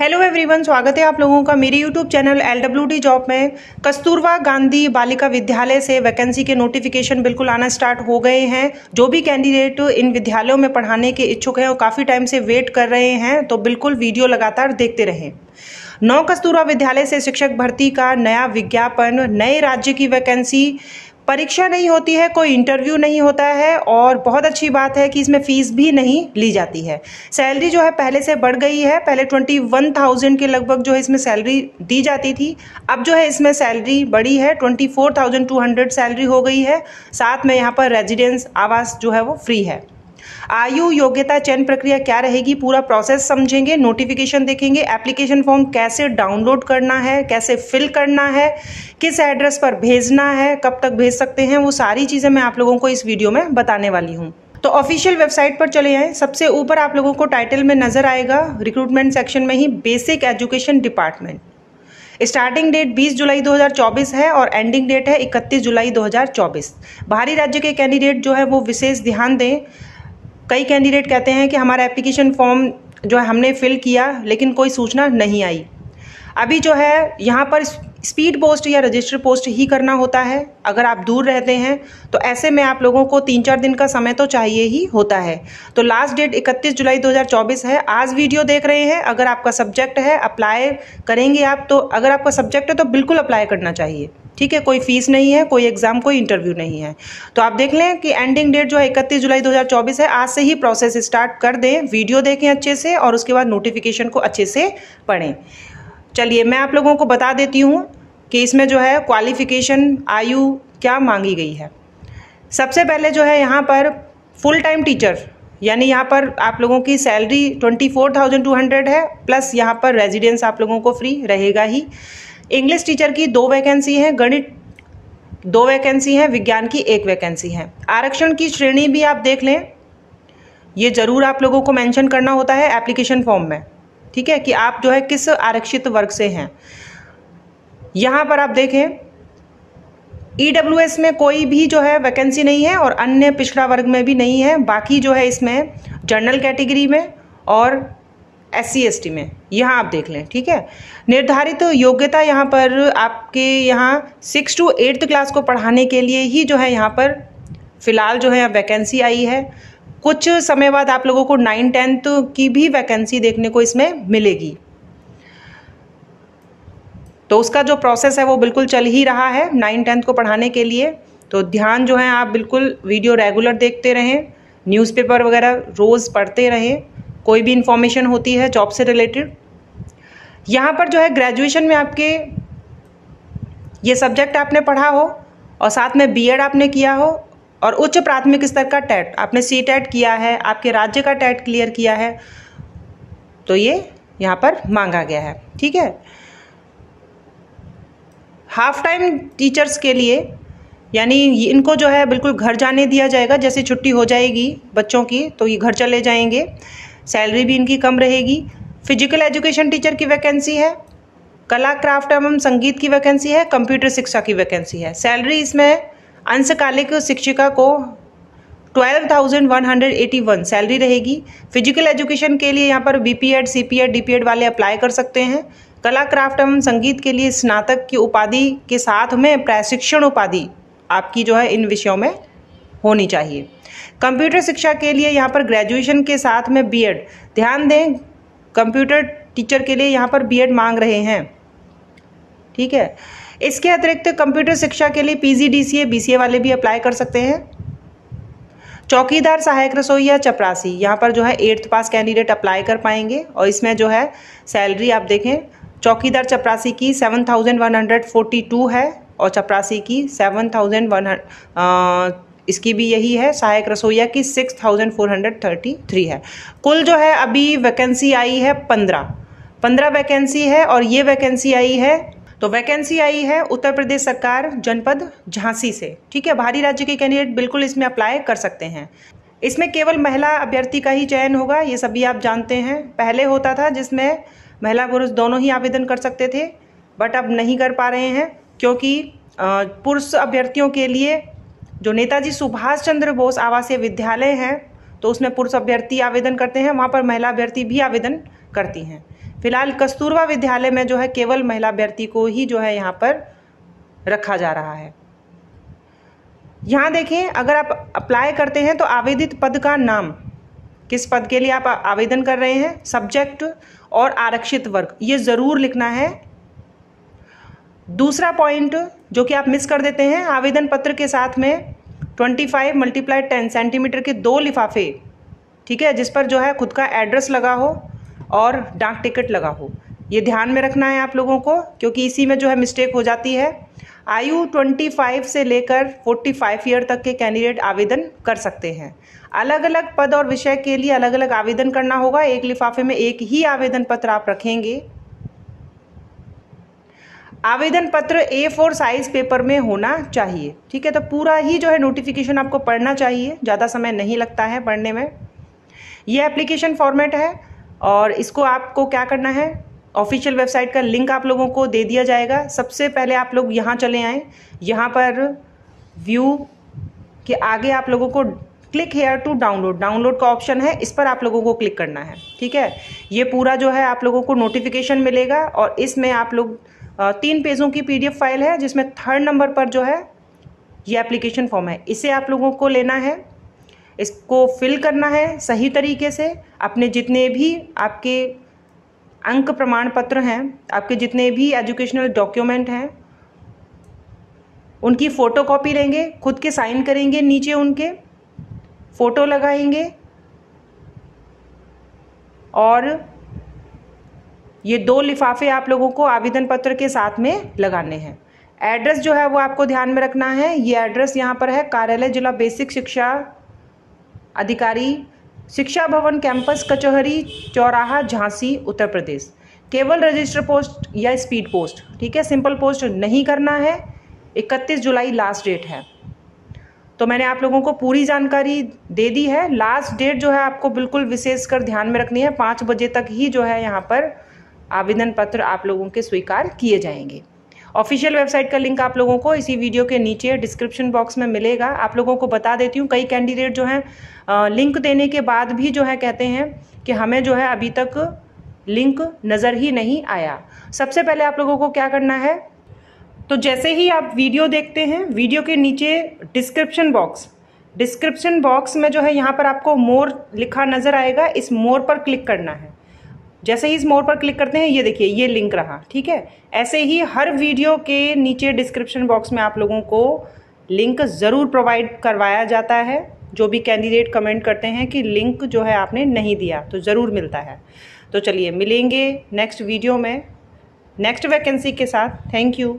Hello everyone स्वागत है आप लोगों का मेरे YouTube channel L W D job में। कस्तूरबा गांधी बालिका विद्यालय से वैकेंसी के नोटिफिकेशन बिल्कुल आना स्टार्ट हो गए हैं। जो भी कैंडिडेट इन विद्यालयों में पढ़ाने के इच्छुक हैं, वो काफ़ी टाइम से वेट कर रहे हैं तो बिल्कुल वीडियो लगातार देखते रहें। नौ कस्तूरबा विद्यालय से शिक्षक भर्ती का नया विज्ञापन, नए राज्य की वैकेंसी परीक्षा नहीं होती है, कोई इंटरव्यू नहीं होता है और बहुत अच्छी बात है कि इसमें फ़ीस भी नहीं ली जाती है। सैलरी जो है पहले से बढ़ गई है, पहले ट्वेंटी वन थाउज़ेंड के लगभग जो है इसमें सैलरी दी जाती थी, अब जो है इसमें सैलरी बढ़ी है twenty four thousand two hundred salary हो गई है, साथ में यहाँ पर रेजिडेंस आवास जो है वो फ्री है। आयु, योग्यता, चयन प्रक्रिया क्या रहेगी, पूरा प्रोसेस समझेंगे नोटिफिकेशन देखेंगे एप्लीकेशन फॉर्म कैसे डाउनलोड करना है, कैसे फिल करना है, किस एड्रेस पर भेजना है, कब तक भेज सकते हैं, वो सारी चीज़ें मैं आप लोगों को इस वीडियो में बताने वाली हूँ। तो ऑफिशियल वेबसाइट पर चले जाएँ सबसे ऊपर आप लोगों को टाइटल में नज़र आएगा रिक्रूटमेंट सेक्शन में ही basic education department starting date 20 जुलाई 2024 है और एंडिंग डेट है 31 जुलाई 2024 बाहरी राज्य के कैंडिडेट जो है वो विशेष ध्यान दें। कई कैंडिडेट कहते हैं कि हमारा एप्लीकेशन फॉर्म जो है हमने फिल किया, लेकिन कोई सूचना नहीं आई। अभी जो है, यहाँ पर स्पीड पोस्ट या रजिस्टर पोस्ट ही करना होता है। अगर आप दूर रहते हैं तो ऐसे में आप लोगों को तीन चार दिन का समय तो चाहिए ही होता है। तो लास्ट डेट 31 जुलाई 2024 है। आज वीडियो देख रहे हैं। अगर आपका सब्जेक्ट है अप्लाई करेंगे आप तो अगर आपका सब्जेक्ट है तो बिल्कुल अप्लाई करना चाहिए। ठीक है, कोई फ़ीस नहीं है, कोई एग्ज़ाम कोई इंटरव्यू नहीं है। तो आप देख लें कि एंडिंग डेट जो है इकतीस जुलाई 2024 है, आज से ही प्रोसेस स्टार्ट कर दें वीडियो देखें अच्छे से और उसके बाद नोटिफिकेशन को अच्छे से पढ़ें। चलिए, मैं आप लोगों को बता देती हूँ कि इसमें जो है क्वालिफिकेशन आयु क्या मांगी गई है। सबसे पहले जो है यहाँ पर फुल टाइम टीचर यानी यहाँ पर आप लोगों की salary twenty four thousand two hundred है प्लस यहाँ पर रेजिडेंस आप लोगों को फ्री रहेगा ही। इंग्लिश टीचर की दो वैकेंसी है, गणित दो वैकेंसी है, विज्ञान की एक वैकेंसी है। आरक्षण की श्रेणी भी आप देख लें। ये ज़रूर आप लोगों को मेंशन करना होता है एप्लीकेशन फॉर्म में। ठीक है कि आप जो है किस आरक्षित वर्ग से हैं। यहाँ पर आप देखें ई e में कोई भी जो है वैकेंसी नहीं है और अन्य पिछड़ा वर्ग में भी नहीं है। बाकी जो है इसमें जनरल कैटेगरी में और एस सी में। यहाँ आप देख लें, ठीक है? निर्धारित योग्यता यहाँ पर आपके यहाँ सिक्स टू एट्थ क्लास को पढ़ाने के लिए ही जो है यहाँ पर फ़िलहाल जो है वैकेंसी आई है। कुछ समय बाद आप लोगों को नाइन टेंथ की भी वैकेंसी देखने को इसमें मिलेगी। तो उसका जो प्रोसेस है वो बिल्कुल चल ही रहा है नाइन टेंथ को पढ़ाने के लिए। तो ध्यान जो है आप बिल्कुल वीडियो रेगुलर देखते रहें न्यूज़पेपर वगैरह रोज़ पढ़ते रहें। कोई भी इंफॉर्मेशन होती है जॉब से रिलेटेड यहाँ पर जो है ग्रेजुएशन में आपके ये सब्जेक्ट आपने पढ़ा हो और साथ में बीएड आपने किया हो और उच्च प्राथमिक स्तर का टेट आपने सी टेट किया है, आपके राज्य का टेट क्लियर किया है तो ये यहाँ पर मांगा गया है, ठीक है? हाफ़ टाइम टीचर्स के लिए, यानी इनको जो है बिल्कुल घर जाने दिया जाएगा, जैसे छुट्टी हो जाएगी बच्चों की तो ये घर चले जाएँगे। सैलरी भी इनकी कम रहेगी। फ़िज़िकल एजुकेशन टीचर की वैकेंसी है। कला क्राफ्ट एवं संगीत की वैकेंसी है। कंप्यूटर शिक्षा की वैकेंसी है। सैलरी इसमें अंशकालिक शिक्षिका को twelve thousand one hundred eighty one salary रहेगी। फ़िज़िकल एजुकेशन के लिए यहाँ पर B P Ed C P Ed D P Ed वाले अप्लाई कर सकते हैं। कला क्राफ्ट एवं संगीत के लिए स्नातक की उपाधि के साथ में प्रशिक्षण उपाधि आपकी जो है इन विषयों में होनी चाहिए। कंप्यूटर शिक्षा के लिए यहाँ पर ग्रेजुएशन के साथ में बीएड ध्यान दें कंप्यूटर टीचर के लिए यहाँ पर बीएड मांग रहे हैं। ठीक है? इसके अतिरिक्त कंप्यूटर शिक्षा के लिए पीजीडीसीए बीसीए वाले भी अप्लाई कर सकते हैं। चौकीदार सहायक रसोईया चपरासी, यहाँ पर जो है एट्थ पास कैंडिडेट अप्लाई कर पाएँगे और इसमें जो है सैलरी आप देखें, चौकीदार चपरासी की seven thousand one hundred forty two है और चपरासी की सेवन थाउज़ेंड वन इसकी भी यही है, सहायक रसोईया की six thousand four hundred thirty three है। कुल जो है, अभी वैकेंसी आई है पंद्रह। पंद्रह वैकेंसी है और ये वैकेंसी आई है तो वैकेंसी आई है उत्तर प्रदेश सरकार जनपद झांसी से। ठीक है, बाहरी राज्य के कैंडिडेट बिल्कुल इसमें अप्लाई कर सकते हैं। इसमें केवल महिला अभ्यर्थी का ही चयन होगा, ये सभी आप जानते हैं। पहले होता था जिसमें महिला पुरुष दोनों ही आवेदन कर सकते थे, बट अब नहीं कर पा रहे हैं, क्योंकि पुरुष अभ्यर्थियों के लिए जो नेताजी सुभाष चंद्र बोस आवासीय विद्यालय है तो उसमें पुरुष अभ्यर्थी आवेदन करते हैं, वहाँ पर महिला अभ्यर्थी भी आवेदन करती हैं। फ़िलहाल कस्तूरबा विद्यालय में जो है केवल महिला अभ्यर्थी को ही जो है यहाँ पर रखा जा रहा है। यहाँ देखें, अगर आप अप्लाई करते हैं तो आवेदित पद का नाम, किस पद के लिए आप आवेदन कर रहे हैं सब्जेक्ट और आरक्षित वर्ग, ये ज़रूर लिखना है। दूसरा पॉइंट जो कि आप मिस कर देते हैं, आवेदन पत्र के साथ में 25 फाइव मल्टीप्लाई टेन सेंटीमीटर के दो लिफाफे, ठीक है, जिस पर जो है खुद का एड्रेस लगा हो और डाक टिकट लगा हो। ये ध्यान में रखना है आप लोगों को, क्योंकि इसी में जो है मिस्टेक हो जाती है। आयु 25 से लेकर 45 ईयर तक के कैंडिडेट आवेदन कर सकते हैं। अलग अलग पद और विषय के लिए अलग अलग आवेदन करना होगा। एक लिफाफे में एक ही आवेदन पत्र आप रखेंगे। आवेदन पत्र ए फोर साइज़ पेपर में होना चाहिए। ठीक है तो पूरा ही जो है नोटिफिकेशन आपको पढ़ना चाहिए। ज़्यादा समय नहीं लगता है पढ़ने में। ये एप्लीकेशन फॉर्मेट है और इसको आपको क्या करना है? ऑफिशियल वेबसाइट का लिंक आप लोगों को दे दिया जाएगा। सबसे पहले आप लोग यहाँ चले आएँ। यहाँ पर व्यू के आगे आप लोगों को click here to download download का ऑप्शन है, इस पर आप लोगों को क्लिक करना है। ठीक है, ये पूरा जो है आप लोगों को नोटिफिकेशन मिलेगा और इसमें आप लोग तीन पेजों की पीडीएफ फ़ाइल है, जिसमें थर्ड नंबर पर जो है, ये एप्लीकेशन फॉर्म है। इसे आप लोगों को लेना है, इसको फिल करना है सही तरीके से। अपने जितने भी आपके अंक प्रमाण पत्र हैं, आपके जितने भी एजुकेशनल डॉक्यूमेंट हैं, उनकी फ़ोटो कॉपी लेंगे, खुद के साइन करेंगे नीचे उनके फ़ोटो लगाएँगे, और ये दो लिफाफे आप लोगों को आवेदन पत्र के साथ में लगाने हैं। एड्रेस जो है वो आपको ध्यान में रखना है। ये एड्रेस यहाँ पर है, कार्यालय जिला बेसिक शिक्षा अधिकारी, शिक्षा भवन कैंपस, कचहरी, चौराहा, झांसी, उत्तर प्रदेश। केवल रजिस्टर पोस्ट या स्पीड पोस्ट, ठीक है? सिंपल पोस्ट नहीं करना है। 31 जुलाई लास्ट डेट है। तो मैंने आप लोगों को पूरी जानकारी दे दी है। लास्ट डेट जो है आपको बिल्कुल विशेष कर ध्यान में रखनी है। पाँच बजे तक ही जो है यहाँ पर आवेदन पत्र आप लोगों के स्वीकार किए जाएँगे। ऑफिशियल वेबसाइट का लिंक आप लोगों को इसी वीडियो के नीचे डिस्क्रिप्शन बॉक्स में मिलेगा। आप लोगों को बता देती हूँ, कई कैंडिडेट जो हैं लिंक देने के बाद भी जो है कहते हैं कि हमें जो है अभी तक लिंक नज़र ही नहीं आया। सबसे पहले आप लोगों को क्या करना है? तो जैसे ही आप वीडियो देखते हैं वीडियो के नीचे डिस्क्रिप्शन बॉक्स डिस्क्रिप्शन बॉक्स में जो है यहाँ पर आपको मोर लिखा नज़र आएगा। इस मोर पर क्लिक करना है। जैसे ही इस मोड पर क्लिक करते हैं, ये देखिए, ये लिंक रहा, ठीक है? ऐसे ही हर वीडियो के नीचे डिस्क्रिप्शन बॉक्स में आप लोगों को लिंक ज़रूर प्रोवाइड करवाया जाता है। जो भी कैंडिडेट कमेंट करते हैं कि लिंक जो है आपने नहीं दिया तो ज़रूर मिलता है। तो चलिए, मिलेंगे नेक्स्ट वीडियो में, नेक्स्ट वैकेंसी के साथ। Thank you.